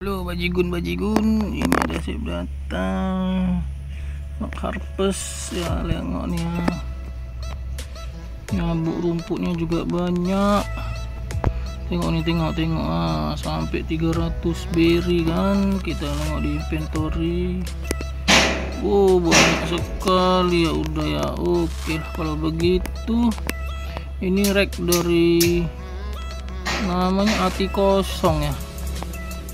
Halo bajigun bajigun. Ini ada sip datang. Mak harpes ya lengok nih ya. Nyabuk rumputnya juga banyak. Tengok nih tengok tengok ah sampai 300 berry kan. Kita tengok di inventory. Oh banyak sekali. Ya udah ya. Oke kalau begitu. Ini rek dari namanya hati kosong ya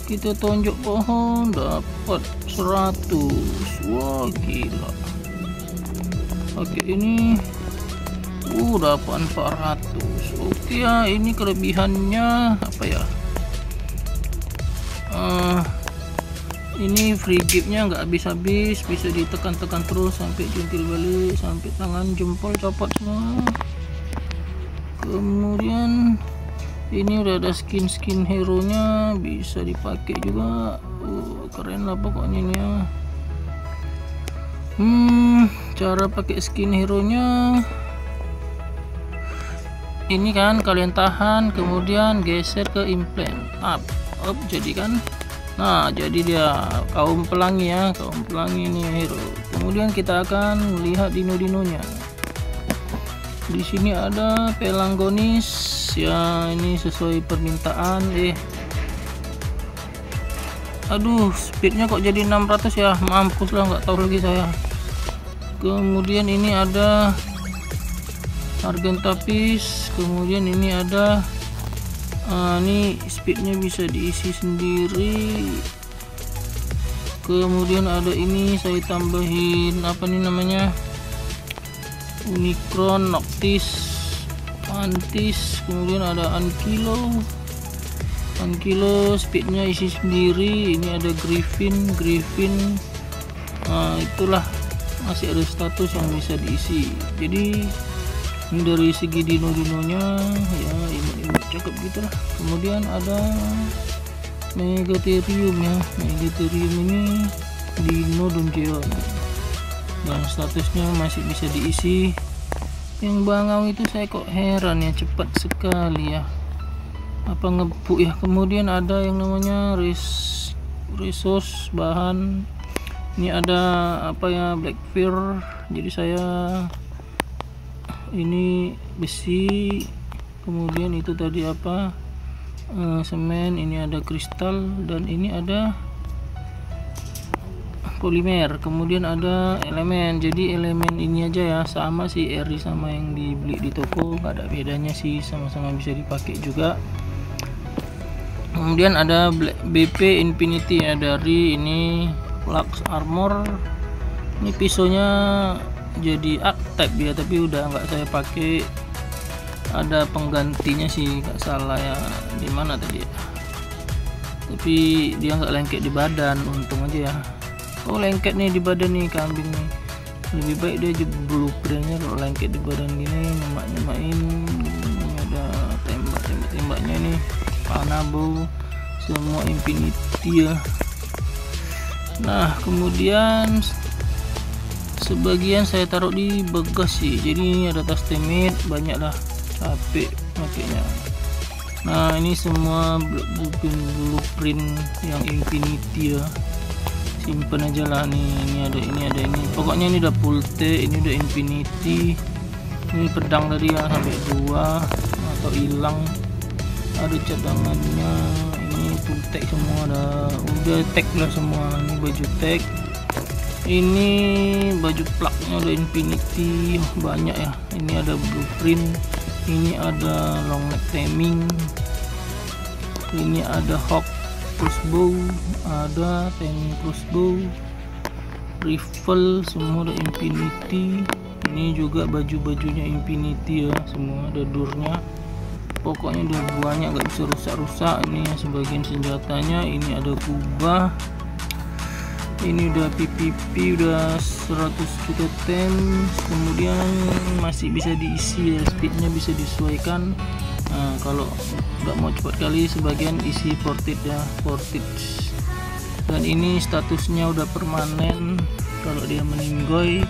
kita tonjok pohon dapat 100 wah gila. Oke ini uh dapat 400 oke ya ini kelebihannya apa ya? Uh, ini free giftnya nggak habis-habis bisa ditekan-tekan terus sampai jungkir balik sampai tangan jempol copot semua. Kemudian ini udah ada skin-skin hero nya bisa dipakai juga. Uh, keren lah pokoknya ini ya. Hmm cara pakai skin hero nya ini kan kalian tahan kemudian geser ke implant. Up up jadi kan? Nah jadi dia kaum pelangi ya kaum pelangi ini hero. Kemudian kita akan melihat dino-dinonya. Di sini ada pelanggonis ya ini sesuai permintaan eh. Aduh speednya kok jadi 600 ya? Mampus lah nggak tahu lagi saya. Kemudian ini ada argentapis kemudian ini ada uh, ini speednya bisa diisi sendiri. Kemudian ada ini saya tambahin apa nih namanya? Unicron Noctis antis kemudian ada ankilo. Ankilo speednya isi sendiri ini ada griffin griffin nah itulah masih ada status yang bisa diisi. Jadi ini dari segi dino dinonya ya imut-imut cakep gitu lah. Kemudian ada megatherium ya. Megatherium ini dino donjeon dan statusnya masih bisa diisi yang bangau itu saya kok heran ya cepat sekali ya. Apa ngebuk ya? Kemudian ada yang namanya res resource bahan. Ini ada apa ya black fear jadi saya ini besi. Kemudian itu tadi apa? E, semen ini ada kristal dan ini ada polimer. Kemudian ada elemen. Jadi elemen ini aja ya sama si eri sama yang dibeli di toko. Nggak ada bedanya sih sama-sama bisa dipakai juga. Kemudian ada BP Infinity ya dari ini Lux Armor. Ini pisaunya jadi type ya tapi udah nggak saya pakai. Ada penggantinya sih nggak salah ya di mana tadi ya. Tapi dia nggak lengket di badan untung aja ya oh lengket nih di badan nih kambing nih lebih baik dia aja blueprintnya kalau lengket di badan gini nyemak nyemakin ini ada tembak tembak tembaknya nih panah bow semua infinity ya. Nah kemudian sebagian saya taruh di bagasi jadi ada tas temit banyak lah capek makanya nah ini semua blueprint blueprint yang infinity ya simpen aja lah nih ini ada ini ada ini. Pokoknya ini udah T ini udah infinity. Ini pedang tadi ya sampai dua atau hilang. Ada cadangannya. Ini tag semua ada. Udah tag lah semua ini baju tag ini baju plaknya udah infinity banyak ya. Ini ada blueprint ini ada long neck taming ini ada hawk crossbow ada tank crossbow rifle semua ada infinity. Ini juga baju-bajunya infinity ya semua ada durnya pokoknya udah banyak gak bisa rusak-rusak. Ini sebagian senjatanya ini ada kubah. Ini udah PPP udah 100 juta tem kemudian masih bisa diisi ya speednya bisa disesuaikan nah, kalau nggak mau cepat kali sebagian isi portit ya portit. Dan ini statusnya udah permanen. Kalau dia meninggoy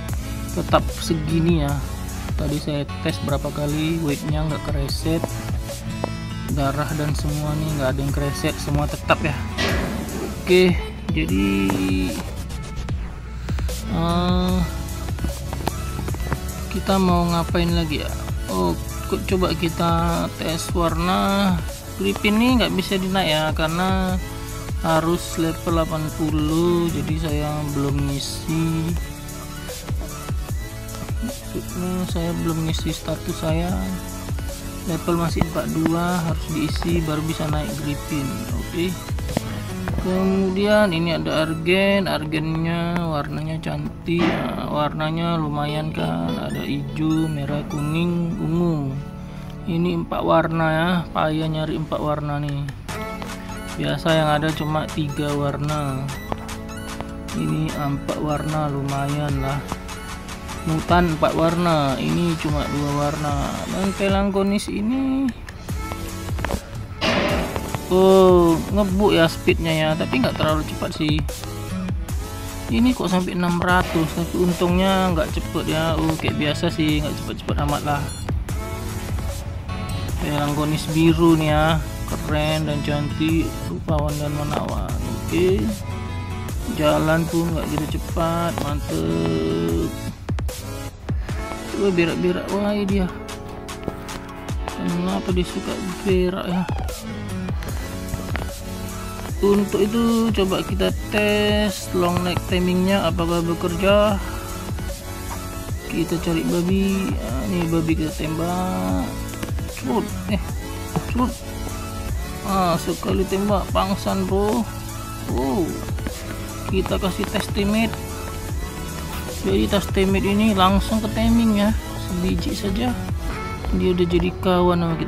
tetap segini ya. Tadi saya tes berapa kali weightnya nggak kereset. Darah dan semua nih nggak ada yang kereset semua tetap ya. Oke jadi uh, kita mau ngapain lagi ya? Oh coba kita tes warna? Grip ini nggak bisa dinaik ya karena harus level 80 jadi saya belum ngisi. Maksudnya saya belum ngisi status saya. Level masih 42 harus diisi baru bisa naik gripin. Oke. okay kemudian ini ada argen argennya warnanya cantik nah, warnanya lumayan kan ada hijau merah kuning ungu. Ini empat warna ya payah nyari empat warna nih. Biasa yang ada cuma tiga warna. Ini empat warna lumayan lah. Mutan empat warna ini cuma dua warna. Dan pelangkonis ini oh ngebuk ya speednya ya. Tapi nggak terlalu cepat sih. Ini kok sampai 600 tapi untungnya nggak cepet ya. Oh kayak biasa sih nggak cepet-cepet amat lah. Langgonis biru nih ya. Keren dan cantik. Rupawan dan menawan oke. Jalan pun nggak gitu cepat. Mantep. Coba berak-berak. Wah dia. Kenapa dia suka berak ya untuk itu coba kita tes long neck timingnya apakah bekerja? Kita cari babi. Nah, ini babi kita tembak. Curut eh curut ah sekali tembak pangsan bro. Oh kita kasih tes timit jadi tes timit ini langsung ke timing ya. Sebiji saja. Dia udah jadi kawan sama kita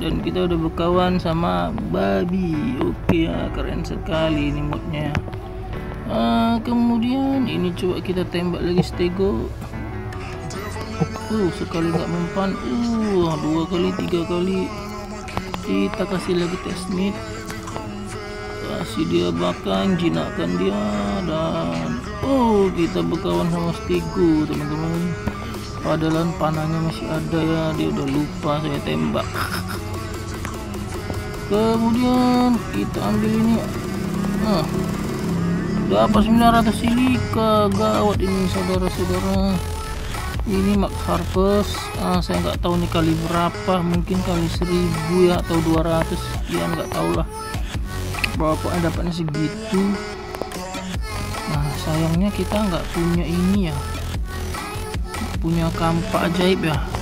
dan kita udah berkawan sama babi. Oke ya keren sekali ini modnya uh, kemudian ini coba kita tembak lagi stego. Uh sekali nggak mempan. Uh dua kali tiga kali. Kita kasih lagi test meat kasih dia bahkan jinakkan dia. Dan oh kita berkawan sama stego teman-teman. Padahal panahnya masih ada ya dia udah lupa saya tembak kemudian kita ambil ini. Nah dapat 900 silika. Gawat ini saudara-saudara. Ini Max Harvest ah, saya nggak tahu nih kali berapa. Mungkin kali 1000 ya atau 200 ya nggak tahu lah pokoknya dapatnya segitu. Nah sayangnya kita nggak punya ini ya. Punya kampak ajaib ya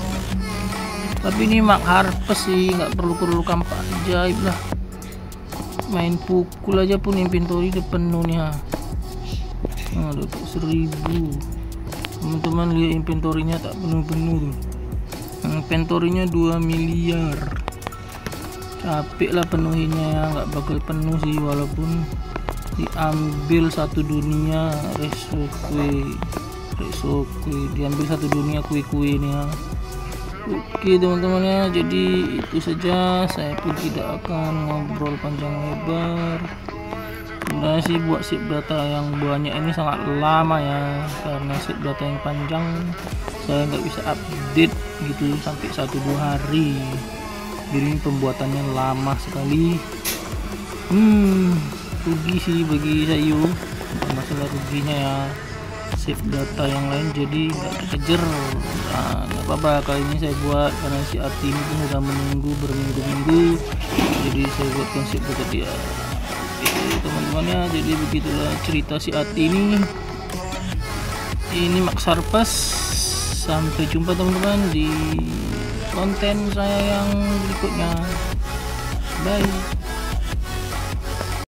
tapi ini mak harpes sih nggak perlu perlu kampak ajaib lah. Main pukul aja pun inventory udah penuh nih ha. Nah, udah seribu. Teman-teman lihat inventorinya tak penuh-penuh inventorinya 2 miliar. Capek lah penuhinya ya nggak bakal penuh sih walaupun diambil satu dunia resokue resokue diambil satu dunia kue-kue nih ya Oke teman-teman ya jadi itu saja. Saya pun tidak akan ngobrol panjang lebar. Sebenarnya sih buat sip data yang banyak. Ini sangat lama ya karena sip data yang panjang. Saya nggak bisa update gitu sampai satu dua hari. Jadi pembuatannya lama sekali. Hmm rugi sih bagi saya. Masalah ruginya ya save data yang lain jadi nggak kekejar nah nggak apa-apa kali ini saya buat karena si arti ini pun sudah menunggu berminggu-minggu jadi saya buat konsep buat dia. Teman-teman ya jadi begitulah cerita si arti ini. Ini Max Harpes sampai jumpa teman-teman di konten saya yang berikutnya. Bye